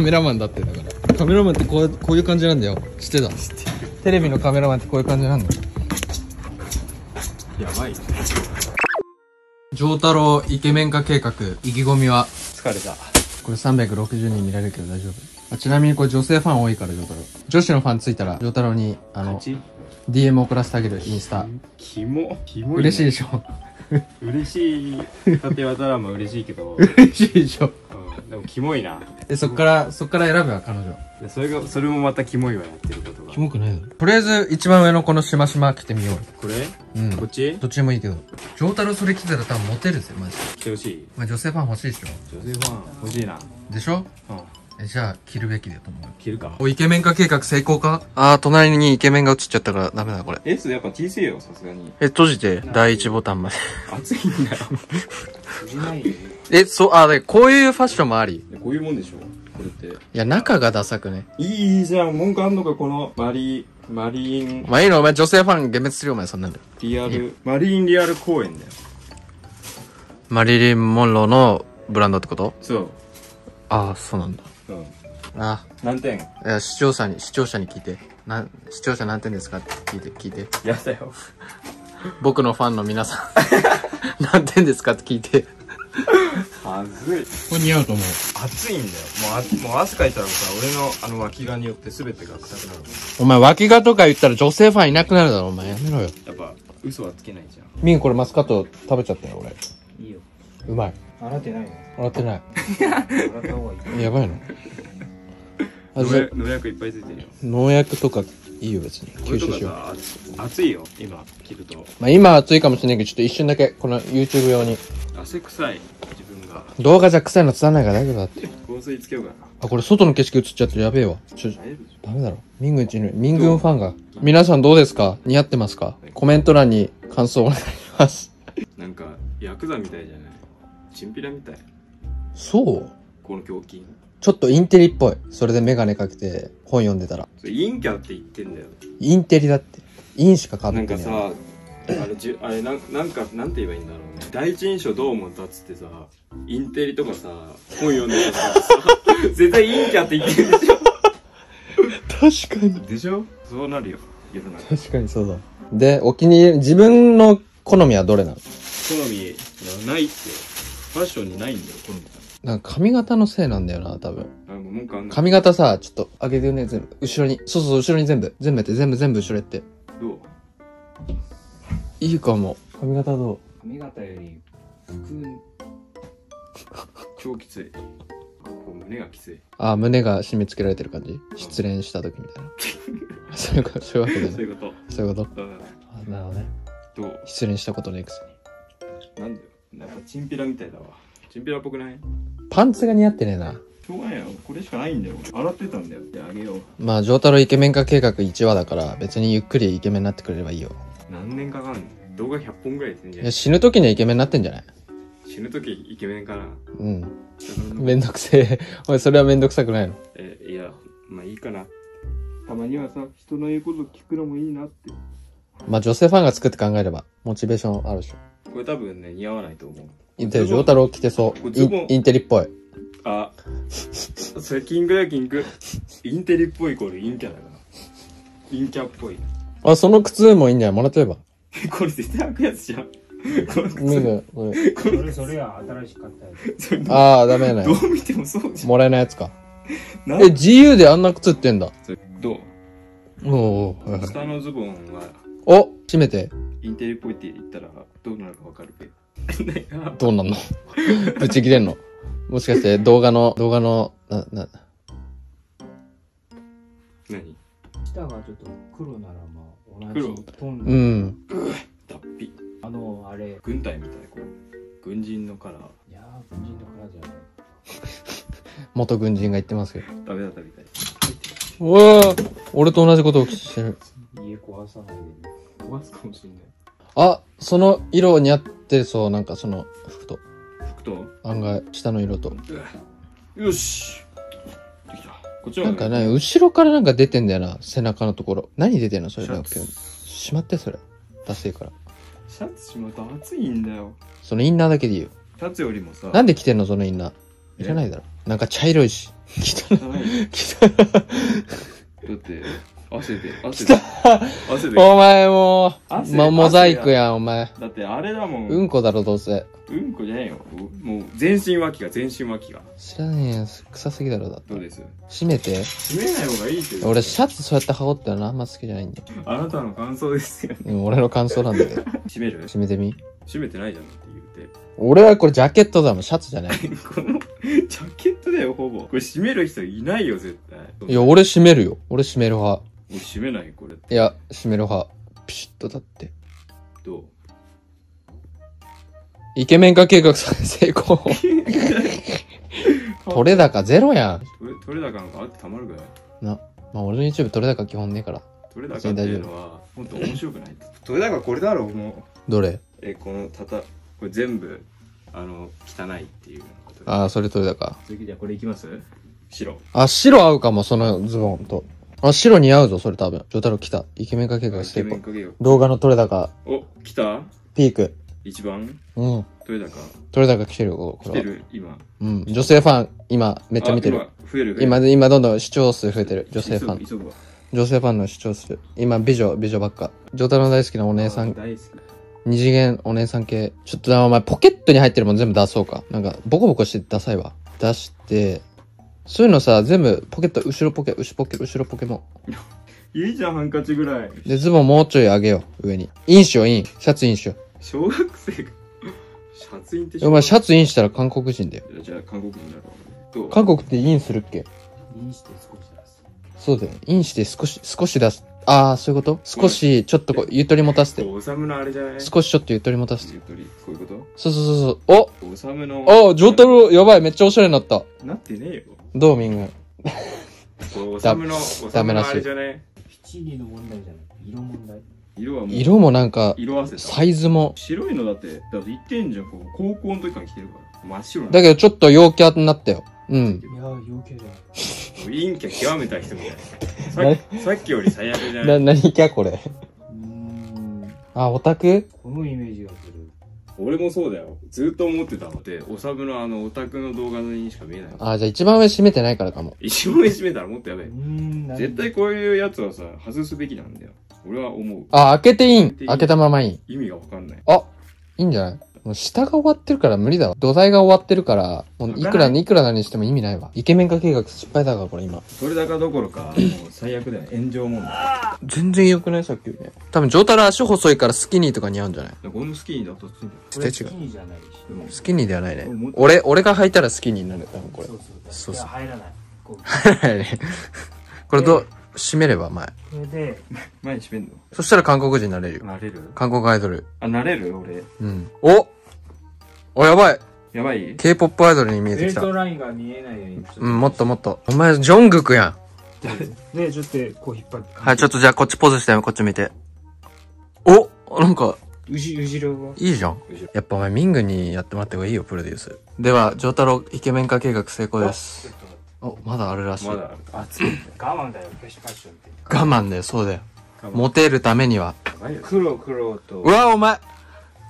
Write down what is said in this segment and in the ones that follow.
カメラマンだってだから。カメラマンってこうこういう感じなんだよ。知ってた？テレビのカメラマンってこういう感じなんだ。よやばい。丈太郎イケメン化計画意気込みは？疲れた。これ360人見られるけど大丈夫？あちなみにこれ女性ファン多いから丈太郎女子のファンついたら丈太郎にあの DM 送らせてあげるインスタ。キモ。キモ嬉しいでしょ？嬉しい。だって言われたらまあ嬉しいけど、嬉しいでしょ？うん、でもキモいな。でそっからそっから選ぶわ彼女。でそれがそれもまたキモいわやってることが。キモくないのとりあえず一番上のこのしましま着てみようよ。これ？うん。こっち？どっちでもいいけど。丈太郎それ着たら多分モテるぜマジで。来てほしい。まあ女性ファン欲しいでしょ。女性ファン欲しいな。でしょ？うん。えじゃあ着るべきだと思う。着るか。おイケメン化計画成功か？あー隣にイケメンが映っちゃったからダメだこれ。S やっぱ小さいよさすがにえ閉じて第一ボタンまで。暑いんだよ。えそうあでこういうファッションもあり。こういうもんでしょこれって。いや中がダサくね。いいじゃん文句あんのかこのマリマリン。まあいいのお前女性ファン幻滅するよお前そんなんで。リアルマリンリアル公園だよ。マリリン・モンローのブランドってこと？そう。ああそうなんだうん。あ。何点？いや視聴者に視聴者に聞いて。なん視聴者何点ですかって聞いて。聞いてやだよ。僕のファンの皆さん。何点ですかって聞いて。はずい。これ似合うと思う。暑いんだよ。もうあもう汗かいたらさ俺のあの脇がによって全てが臭くなるお前脇がとか言ったら女性ファンいなくなるだろ。お前やめろよ。やっぱ嘘はつけないじゃん。ミンこれマスカット食べちゃったよ俺。いいよ。うまい洗ってないの？洗ってない。洗った方がいい。やばいの。あ農薬農薬いっぱいついてるよ。農薬とかいいよ別に。これとか吸収しよう。さ暑いよ今着ると。まあ今は暑いかもしれないけどちょっと一瞬だけこの YouTube 用に。汗臭い自分が。動画じゃ臭いの伝わんないから大丈夫だって。香水つけようか。なあこれ外の景色映っちゃってるやべえわ。ちょダメだろ。ミングンちにミングンファンが。皆さんどうですか？似合ってますか？コメント欄に感想お願いします。ょなんかヤクザみたいじゃない？チンピラみたい。そう？この胸筋。ちょっとインテリっぽい。それでメガネかけて本読んでたら。それ陰キャって言ってんだよ。インテリだって。インしかかぶってねなんかさあれじゅあれなんなんかなんて言えばいいんだろうね。第一印象どう思ったっつってさインテリとかさ本読んでてさ絶対陰キャって言ってるでしょ。確かに。でしょ？そうなるよ。世の中確かにそうだ。でお気に入り自分の好みはどれなの？好みがないってファッションにないんだよ好みが。なんか髪型のせいなんだよな多分。あもう文句あんの？髪型さちょっと上げてよね全部。後ろにそうそう後ろに全部。全部やって全部全部後ろやって。どう？いいかも。髪型どう？髪型より服超きつい。こう胸がきつい。あ胸が締め付けられてる感じ？失恋した時みたいな。そういうことそういうわけそういうこそういうこと？なるほどね。どう？失恋したことねえくせに。なんだよ？やっぱチンピラみたいだわ。チンピラっぽくない？パンツが似合ってねえな。しょうがないよこれしかないんだよ。洗ってたんだよ。じゃああげよう。まあ丈太郎イケメン化計画1話だから別にゆっくりイケメンになってくれればいいよ。何年かかんの？動画100本ぐらいやってんじゃんい？や死ぬ時にはイケメンになってんじゃない？死ぬ時イケメンかな？うん。めんどくせえ。おいそれはめんどくさくないの？えいやまあいいかな。たまにはさ人の言うこと聞くのもいいなって。まあ女性ファンが作って考えればモチベーションあるでしょこれ多分ね似合わないと思う。インテリ丈太郎着てそう。イン。ンインテリっぽい。あ。それキングだキング。インテリっぽいイコール陰キャだから陰キャっぽい。あその靴もいいんじゃないもらっちゃえば。これ絶対開くやつじゃん。この靴れそれそれは新しかったやつ。ああダメだね。う見てもそうじもらえないやつか。ゃんえ GU であんな靴売ってんだ。どう？おおおはいはい。下のズボンは。お閉めてインテリっぽいって言ったらどうなるかわかるけど。どうなんの？ぶち切れんの？もしかして動画の動画のなな何？下がちょっと黒ならまあ同黒？じトーンうのん。脱皮。あのあれ。軍隊みたいこう軍人のカラー。いやー軍人のカラーじゃない。元軍人が言ってますけど。ダメだったみたい。うわー！俺と同じことをしてる。家壊さないで壊すかもしんない。あその色似合ってそうなんかその服と。服と？案外下の色と。よし。できた。こっちはなんかね後ろからなんか出てんだよな背中のところ。何出てんの？それ。なんかしまってそれ。ダセいから。シャツしまうと暑いんだよ。そのインナーだけでいいよ。シャツよりもさ、なんで着てんの？そのインナー。いらないだろ。なんか茶色いし。汚い。汚い。汚い。だって、汗で、汗で、汗で。お前もう、汗ま、モザイクやん、お前。だってあれだもん。うんこだろ、どうせ。うんこじゃないよ。もう、全身脇が、全身脇が。知らねえよ。臭すぎだろ、だって。どうです閉めて。閉めない方がいいって。俺、シャツそうやって羽織ってるのあんま好きじゃないんだよ。あなたの感想ですよ。うん俺の感想なんだけど。閉める？閉めてみ。閉めてないじゃんって言うて。俺はこれジャケットだもん、シャツじゃない。この、ジャケットだよ、ほぼ。これ閉める人いないよ、絶対。いや、俺閉めるよ。俺閉める派。俺閉めない、これ。いや、閉める派。ピシッとだって。どう？イケメン化計画成功。取れ高ゼロやん。取れ、取れ高なんかあってたまるかよ。な。まあ俺の YouTube 取れ高基本ねえから。取れ高っていうのは、もっと面白くない 取れ高これだろ、もう。どれ？え、この、たた、これ全部、あの、汚いっていうことで。ああ、それ取れ高。次じゃあこれいきます？白。あ、白合うかも、そのズボンと。あ、白似合うぞ、それ多分。ジョタロ来た。イケメン化計画イ成功。ケメンかけよ動画の取れ高、う。お、来た？ピーク。一番？うん。取れ高？取れ高来てるよ、こ来てれは。る？今。うん。女性ファン、今、めっちゃ見てる。あ今増える？今、今どんどん視聴数増えてる。女性ファン。急ぐわ。女性ファンの視聴数。今、美女、美女ばっか。ジョタロの大好きなお姉さん、大好き。二次元お姉さん系。ちょっとな、お前、ポケットに入ってるもん全部出そうか。なんか、ボコボコしてダサいわ。出して、そういうのさ、全部、ポケット、後ろポケ、後ろポケ、後ろポケも。いいじゃん、ハンカチぐらい。で、ズボンもうちょい上げよう、上に。インしよう、イン。シャツインしよ小学生が、シャツインってう。お前、シャツインしたら韓国人だよ。じゃあ韓国人だろう。どう韓国ってインするっけ？にして少し出すそうだよ。インして少し、少し出す。ああ、そういうこと？少し、ちょっとこう、ゆとり持たせて。おさむのあれじゃない？少しちょっとゆとり持たせて。ゆとり、こういうこそうそうそうそう。とおさむの。おあ、ジョータロ、やばい、めっちゃおしゃれになった。なってねえよ。どうミング？こうおさむの、おさむのダメらしいあれじゃない七里の問題じゃない色問題色はもう。色もなんか、色。サイズも。白いのだって、だって言ってんじゃん、こう高校の時から着てるから。真っ白なだけどちょっと陽キャになったよ。うん。いやー陽気じゃない陰キャ極めた人みたいな。さっきさっきより最悪じゃなな、い何キャこれ。うーんあ、オタク？このイメージがする俺もそうだよ。ずっと思ってたので、おさむのあの、オタクの動画にしか見えない。あ、じゃあ一番上閉めてないからかも。一番上閉めたらもっとやべえ絶対こういうやつはさ、外すべきなんだよ。俺は思う。あ、開けていいん開けたままいいん意味がわかんない。あ、いいんじゃない？もう下が終わってるから無理だわ。土台が終わってるから、もういくら、いくら何しても意味ないわ。イケメン化計画失敗だから、これ今。それだかどころか、もう最悪だよ。炎上問題。全然良くないさっきよりね。多分、ジョータラ足細いからスキニーとか似合うんじゃない？このスキーだとつんだ絶対違うこれ。好きじゃないスキニーではないね。俺、俺が履いたらスキニーになる。多分これそう。そうそうそういや入らないこう これどう、閉めれば前。それで前に閉めんの？そしたら韓国人になれるよ。なれる？韓国アイドル。あ、なれる？俺。うん。おお、やばいやばい !K-POP アイドルに見えてきたベルト。ラインが見えないようにうん、もっともっと。お前、ジョングクやん。でちょっとこう引っ張ってはい、ちょっとじゃあこっちポーズしてよ、こっち見て。おなんか、うじ後ろがいいじゃん。やっぱお前、ミングにやってもらった方がいいよ、プロデュース。では、ジョータロイケメン化計画成功です。お、まだあるらしい。まだ熱い。我慢だよフェッションって我慢だよ、そうだよ。モテるためには。黒黒とうわ、お前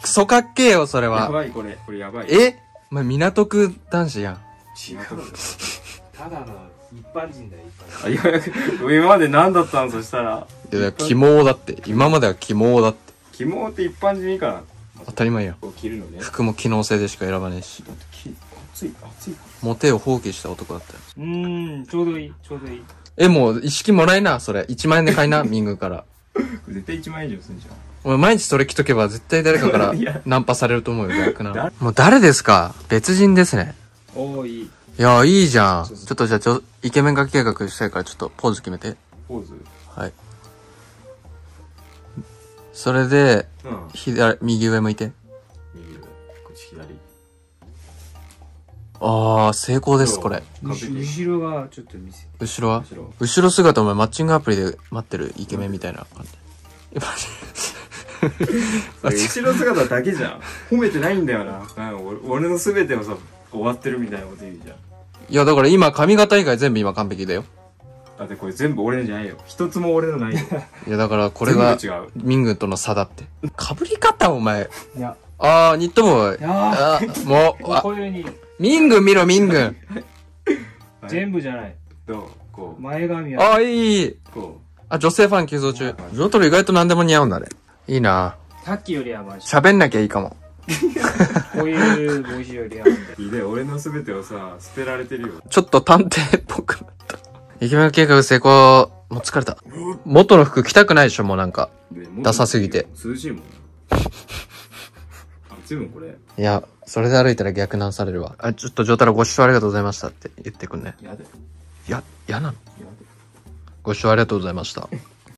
クソかっけえよ、それやは。ばい、これ。これやばい。え？お前、港区男子やん。違う。ただの一般人だよ一般あ、ようやく、今まで何だったんそしたら。いや、キモだって。今まではキモだって。起毛って一般人以下なの当たり前よ。こう着るのね。服も機能性でしか選ばねえし。暑い、暑い。モテを放棄した男だったよ。うーんちょうどいいちょうどいいえ、もう、意識もらいな、それ。1万円で買いな、ミングから。絶対1万円以上するじゃん。お前毎日それ着とけば絶対誰かから ナンパされると思うよ、逆な誰？もう誰ですか？別人ですね。おーいいいや、いいじゃん。ちょっとじゃあ、ちょ、イケメン化計画したいからちょっとポーズ決めて。ポーズ？はい。それで、うん。左、右上向いて。あー、成功です、これ。後ろがちょっと見せて後ろは？後ろ。後ろ姿お前マッチングアプリで待ってるイケメンみたいな感じ。やっぱ後ろ姿だけじゃん。褒めてないんだよな。な俺俺の全てをさ、終わってるみたいなこと言うじゃん。いや、だから今髪型以外全部今完璧だよ。だってこれ全部俺のじゃないよ。一つも俺のないよ。いや、だからこれが。ミングとの差だって。被り方お前。いやあー、ニットも、いやあー、もう、あこ、ういうにミング見ろ、ミング。は い全部じゃない。どう？こう。前髪は。あ、いいいい。こあ、女性ファン急増中。ジョトロ意外と何でも似合うんだね。いいなさっきよりはマシ。喋んなきゃいいかも。こういう帽子よりは。う。いいね、俺の全てをさ、捨てられてるよ。ちょっと探偵っぽくなった。イケメン計画成功。もう疲れた。元の服着たくないでしょ、もうなんか。でもっとダサすぎて。涼しいもんな。暑いもん、これ。いや、それで歩いたら逆難されるわ。あ、ちょっとジョタロご視聴ありがとうございましたって言ってくんね。やで。いや、嫌なの？やで。ご視聴ありがとうございました。